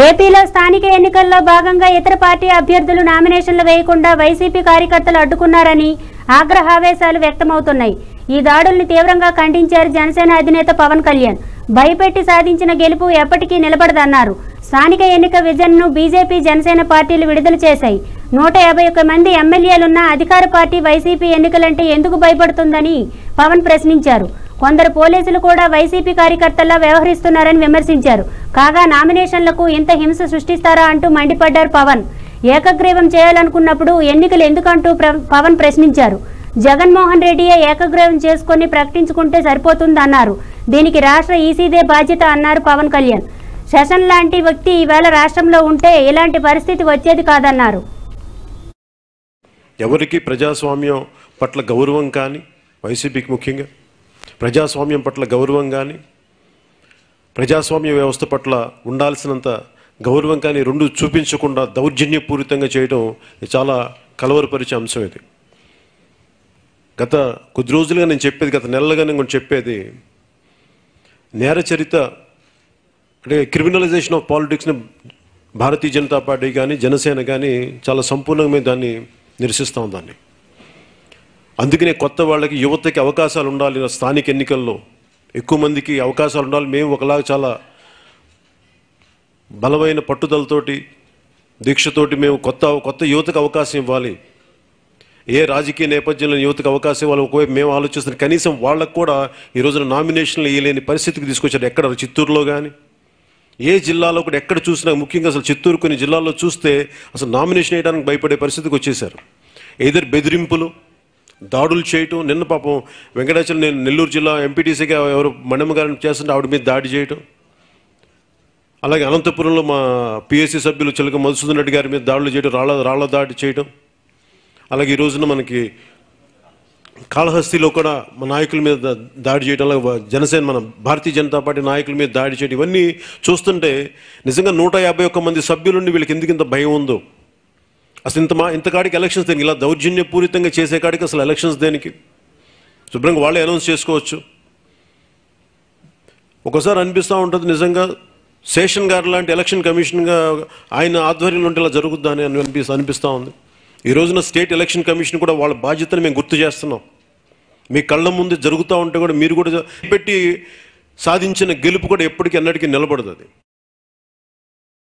ఏపీలో స్థానిక ఎన్నికల్లో భాగంగా ఇతర పార్టీ అభ్యర్థులు నామినేషన్లు వేయకుండా వైసీపీ కార్యకర్తలు అడ్డుకున్నారని ఆగ్రహావేశాలు వ్యక్తమవుతున్నాయి. ఈ దాడుల్ని తీవ్రంగా ఖండించారు జనసేన అధినేత పవన్ కళ్యాణ్. భయపెట్టి సాధించిన గెలుపు ఎప్పటికీ నిలబడదన్నారు. స్థానిక ఎన్నిక విజన్ను బీజేపీ జనసేన పార్టీలు విడుదల చేశాయి. నూట యాభై ఒక్క మంది ఎమ్మెల్యేలున్న అధికార పార్టీ వైసీపీ ఎన్నికలంటే ఎందుకు భయపడుతుందని పవన్ ప్రశ్నించారు. కొందరు పోలీసులు కూడా వైసీపీ కార్యకర్తల్లా వ్యవహరిస్తున్నారని విమర్శించారు. కాగా నామినేషన్లకు ఇంత హింస సృష్టిస్తారా అంటూ మండిపడ్డారు పవన్. ఏకగ్రీవం చేయాలనుకున్నప్పుడు ఎన్నికలు ఎందుకంటూ ప్ర- పవన్ ప్రశ్నించారు. జగన్మోహన్ రెడ్డియే ఏకగ్రీవం చేసుకొని ప్రకటించుకుంటే సరిపోతుందన్నారు. దీనికి రాష్ట్ర ఈసీదే బాధ్యత అన్నారు పవన్ కళ్యాణ్. శశన్ లాంటి వ్యక్తి ఈవేళ రాష్ట్రంలో ఉంటే ఇలాంటి పరిస్థితి వచ్చేది కాదన్నారు. ఎవరికి ప్రజాస్వామ్యం పట్ల గౌరవం కానీ వైసీపీకి ముఖ్యంగా? ప్రజాస్వామ్యం పట్ల గౌరవం కానీ ప్రజాస్వామ్య వ్యవస్థ పట్ల ఉండాల్సినంత గౌరవం కానీ రెండు చూపించకుండా దౌర్జన్యపూరితంగా చేయడం ఇది చాలా కలవరపరిచే అంశం ఇది. గత కొద్ది రోజులుగా నేను చెప్పేది గత నెలలుగా నేను చెప్పేది నేర చరిత అంటే క్రిమినలైజేషన్ ఆఫ్ పాలిటిక్స్ని భారతీయ జనతా పార్టీ కానీ జనసేన కానీ చాలా సంపూర్ణంగా మేము దాన్ని నిరసిస్తాం దాన్ని. అందుకనే కొత్త వాళ్ళకి యువతకి అవకాశాలు ఉండాలి స్థానిక ఎన్నికల్లో. ఎక్కువ మందికి అవకాశాలు ఉండాలి. మేము ఒకలాగా చాలా బలమైన పట్టుదలతోటి దీక్షతోటి మేము కొత్త కొత్త యువతకు అవకాశం ఇవ్వాలి. ఏ రాజకీయ నేపథ్యంలో యువతకు అవకాశం ఇవ్వాలి ఒకవైపు మేము ఆలోచిస్తున్నాం కనీసం వాళ్ళకు కూడా ఈ రోజున నామినేషన్లు వేయలేని పరిస్థితికి తీసుకొచ్చారు. ఎక్కడ చిత్తూరులో కానీ ఏ జిల్లాలో కూడా ఎక్కడ చూసినా ముఖ్యంగా అసలు చిత్తూరు కొన్ని జిల్లాల్లో చూస్తే అసలు నామినేషన్ వేయడానికి భయపడే పరిస్థితికి వచ్చేసారు ఏదర్ బెదిరింపులు దాడులు చేయటం నిన్న పాపం వెంకటాచలం నేను నెల్లూరు జిల్లా ఎంపీటీసీగా ఎవరు మణమ్మ గారిని చేస్తుంటే ఆవిడ మీద దాడి చేయటం. అలాగే అనంతపురంలో మా పిఎస్సీ సభ్యులు చిలక మధుసూదన్ రెడ్డి గారి మీద దాడులు చేయడం రాళ్ళ రాళ్ళ దాడి చేయడం అలాగే ఈ రోజున మనకి కాళహస్తిలో కూడా మా నాయకుల మీద దాడి చేయడం అలాగే జనసేన మన భారతీయ జనతా పార్టీ నాయకుల మీద దాడి చేయడం ఇవన్నీ చూస్తుంటే నిజంగా నూట యాభై ఒక్క మంది సభ్యులుండి వీళ్ళకి ఎందుకు ఇంత భయం ఉందో. అసలు ఇంత మా ఇంతకాడికి ఎలక్షన్స్ దేనికి? ఇలా దౌర్జన్యపూరితంగా చేసే కాడికి అసలు ఎలక్షన్స్ దేనికి? శుభ్రంగా వాళ్ళే అనౌన్స్ చేసుకోవచ్చు. ఒకసారి అనిపిస్తూ ఉంటుంది నిజంగా శేషన్ గారు లాంటి ఎలక్షన్ కమిషన్గా ఆయన ఆధ్వర్యంలో ఉంటే ఇలా జరుగుద్దా అని అనిపి అనిపిస్తూ ఉంది. ఈ రోజున స్టేట్ ఎలక్షన్ కమిషన్ కూడా వాళ్ళ బాధ్యతను మేము గుర్తు చేస్తున్నాం. మీ కళ్ళ ముందు జరుగుతూ ఉంటే కూడా మీరు కూడా పెట్టి సాధించిన గెలుపు కూడా ఎప్పటికీ అన్నటికీ నిలబడదు అది.